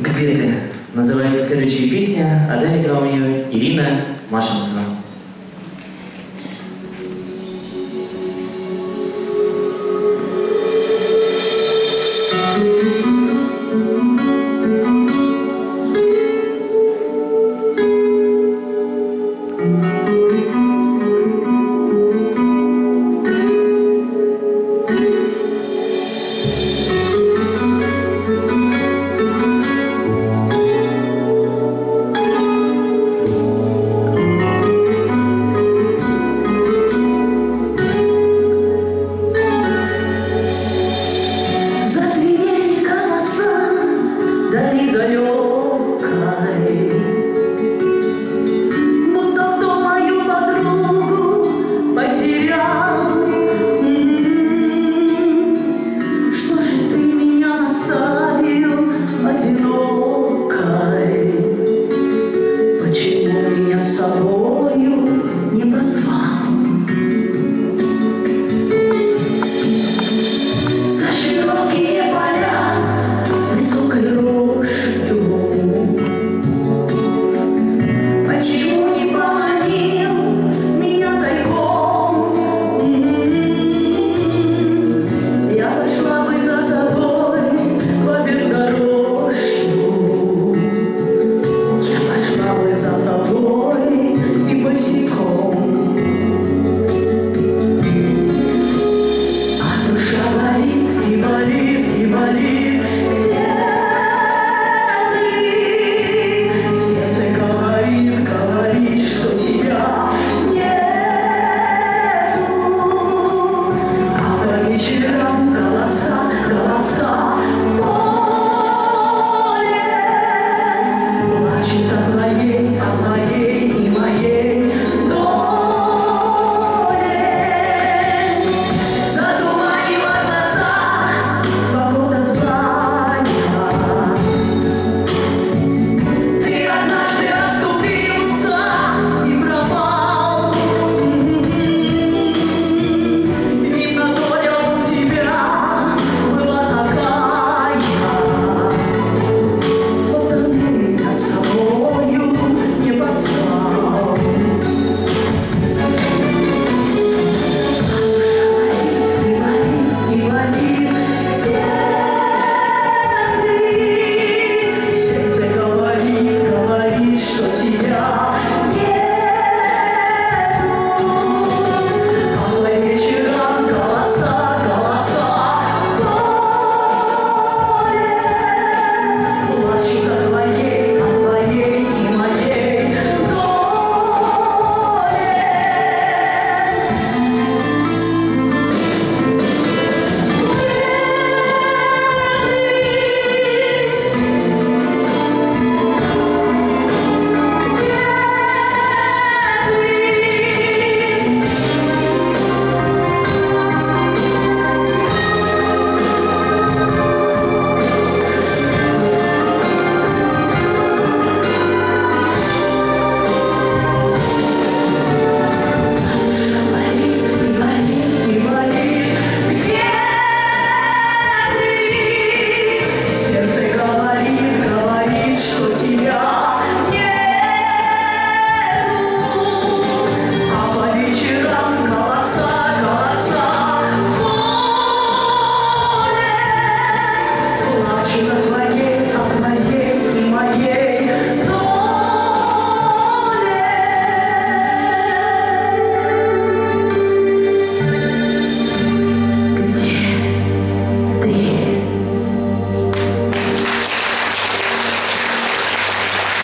Где ты? Называется следующая песня, а дарит вам ее Ирина Машинцева.